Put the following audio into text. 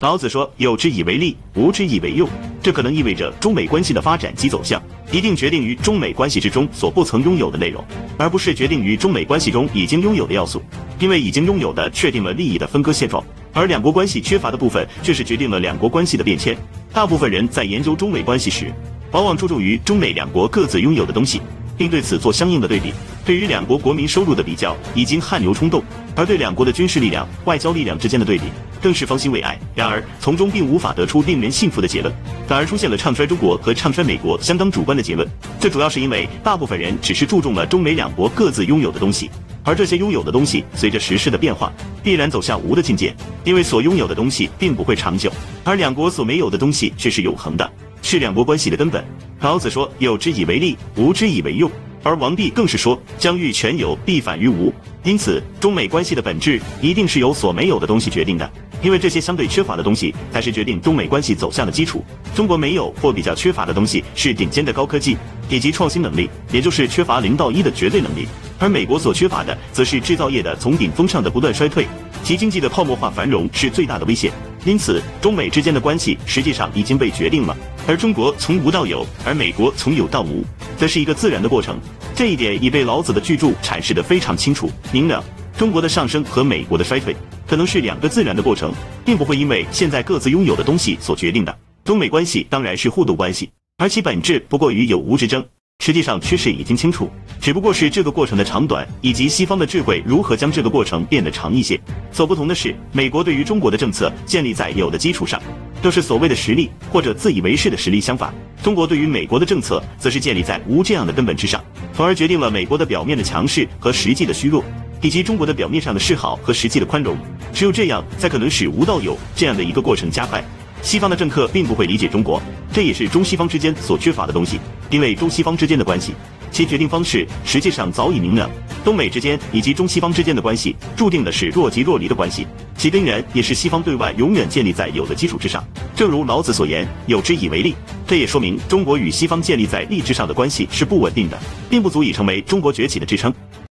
老子说：“有之以为利，无之以为用。”这可能意味着中美关系的发展及走向，一定决定于中美关系之中所不曾拥有的内容，而不是决定于中美关系中已经拥有的要素。因为已经拥有的确定了利益的分割现状，而两国关系缺乏的部分却是决定了两国关系的变迁。大部分人在研究中美关系时，往往注重于中美两国各自拥有的东西。并对此做相应的对比。对于两国国民收入的比较，已经汗牛充栋；而对两国的军事力量、外交力量之间的对比，更是方兴未艾。然而，从中并无法得出令人信服的结论，反而出现了唱衰中国和唱衰美国相当主观的结论。这主要是因为大部分人只是注重了中美两国各自拥有的东西，而这些拥有的东西随着时势的变化，必然走向无的境界。因为所拥有的东西并不会长久，而两国所没有的东西却是永恒的。是两国关系的根本。老子说：“有之以为利，无之以为用。”而王弼更是说：“将欲全有，必反于无。”因此，中美关系的本质一定是由所没有的东西决定的，因为这些相对缺乏的东西才是决定中美关系走向的基础。中国没有或比较缺乏的东西是顶尖的高科技以及创新能力，也就是缺乏零到一的绝对能力；而美国所缺乏的则是制造业的从顶峰上的不断衰退。其经济的泡沫化繁荣是最大的威胁，因此中美之间的关系实际上已经被决定了。而中国从无到有，而美国从有到无，则是一个自然的过程。这一点已被老子的巨著阐释得非常清楚明了。中国的上升和美国的衰退，可能是两个自然的过程，并不会因为现在各自拥有的东西所决定的。中美关系当然是互动关系，而其本质不过于有无之争。实际上趋势已经清楚，只不过是这个过程的长短，以及西方的智慧如何将这个过程变得长一些。所不同的是，美国对于中国的政策建立在有的基础上，这是所谓的实力或者自以为是的实力；相反，中国对于美国的政策则是建立在无这样的根本之上，从而决定了美国的表面的强势和实际的虚弱，以及中国的表面上的示好和实际的宽容。只有这样，才可能使无到有这样的一个过程加快。西方的政客并不会理解中国，这也是中西方之间所缺乏的东西。因为中西方之间的关系，其决定方式实际上早已明了。东美之间以及中西方之间的关系，注定的是若即若离的关系，其根源也是西方对外永远建立在有的基础之上。正如老子所言：“有之以为利。”这也说明中国与西方建立在利之上的关系是不稳定的，并不足以成为中国崛起的支撑。